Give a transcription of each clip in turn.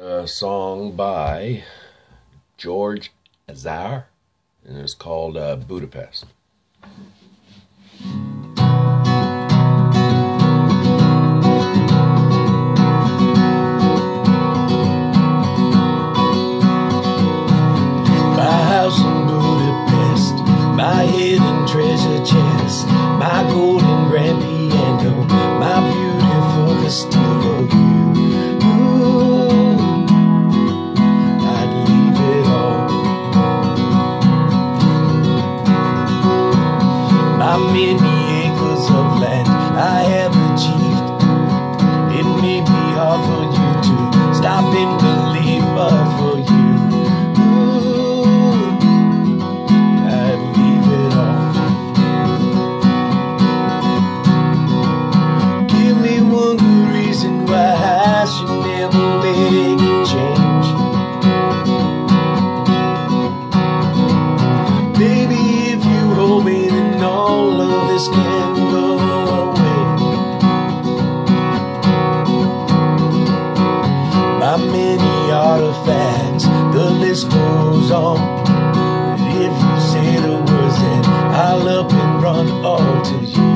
a song by George Azar, and it's called uh, Budapest. My house in Budapest, my hidden treasure chest, my golden grand piano, my beautiful Castillo. Many acres of land I have achieved. It may be hard for you to stop and believe, but for you. Ooh, I'd leave it all. Give me one good reason why I should never make a change. Baby, if you hold me, then all of this can go away. My many artifacts, the list goes on. But if you say the words, then I'll up and run all to you.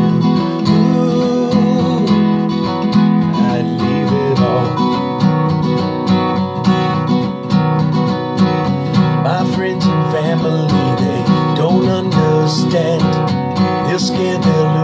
Friends and family, They're scared they'll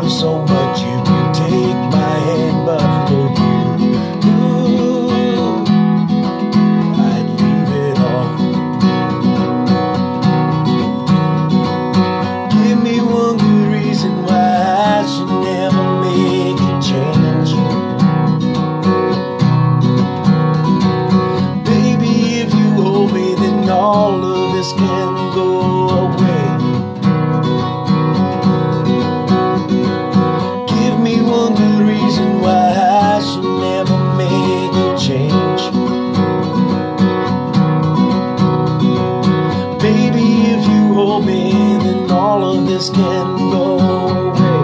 can't go away.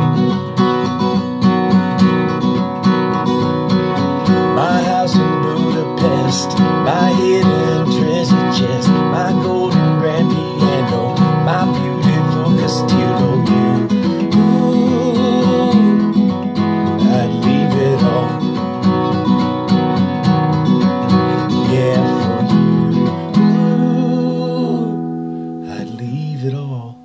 My house in Budapest, my hidden treasure chest, my golden grand piano, my beautiful Castillo. Ooh, I'd leave it all. Yeah, for you, ooh, I'd leave it all.